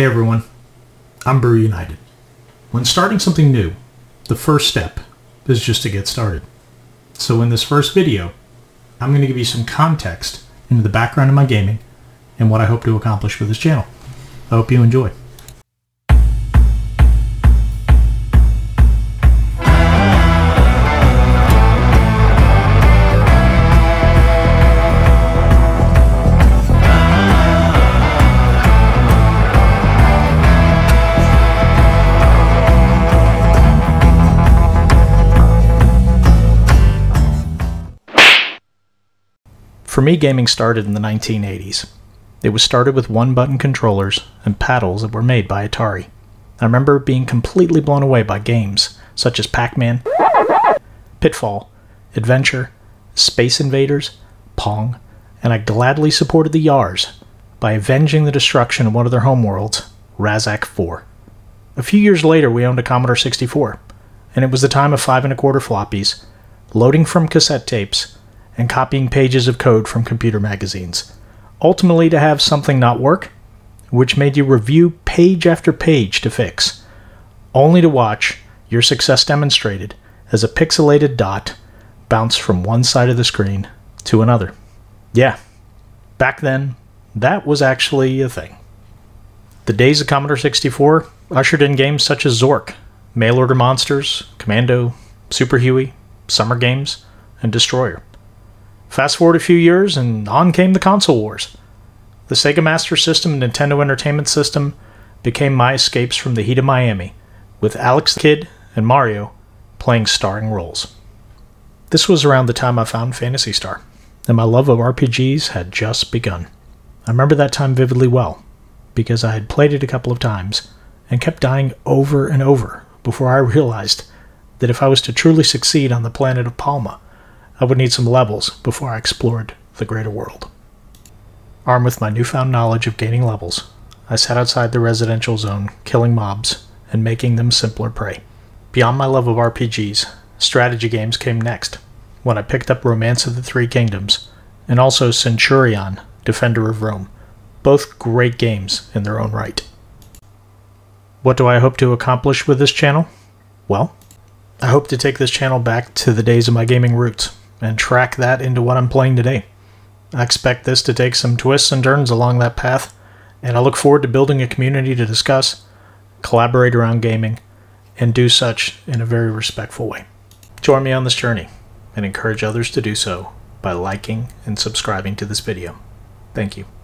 Hey everyone, I'm Brew United. When starting something new, the first step is just to get started. So in this first video, I'm going to give you some context into the background of my gaming and what I hope to accomplish with this channel. I hope you enjoy. For me, gaming started in the 1980s. It was started with one button controllers and paddles that were made by Atari. I remember being completely blown away by games such as Pac Man, Pitfall, Adventure, Space Invaders, Pong, and I gladly supported the Yars by avenging the destruction of one of their homeworlds, Razak 4. A few years later, we owned a Commodore 64, and it was the time of five and a quarter floppies, loading from cassette tapes, and copying pages of code from computer magazines ultimately to have something not work, which made you review page after page to fix, only to watch your success demonstrated as a pixelated dot bounce from one side of the screen to another. Yeah, back then, that was actually a thing. The days of Commodore 64 ushered in games such as Zork, Mail Order Monsters, Commando, Super Huey, Summer Games, and Destroyer. Fast forward a few years, and on came the console wars. The Sega Master System and Nintendo Entertainment System became my escapes from the heat of Miami, with Alex Kidd and Mario playing starring roles. This was around the time I found Phantasy Star, and my love of RPGs had just begun. I remember that time vividly well, because I had played it a couple of times and kept dying over and over before I realized that if I was to truly succeed on the planet of Palma, I would need some levels before I explored the greater world. Armed with my newfound knowledge of gaining levels, I sat outside the residential zone, killing mobs and making them simpler prey. Beyond my love of RPGs, strategy games came next, when I picked up Romance of the Three Kingdoms and also Centurion, Defender of Rome, both great games in their own right. What do I hope to accomplish with this channel? Well, I hope to take this channel back to the days of my gaming roots and track that into what I'm playing today. I expect this to take some twists and turns along that path, and I look forward to building a community to discuss, collaborate around gaming, and do such in a very respectful way. Join me on this journey and encourage others to do so by liking and subscribing to this video. Thank you.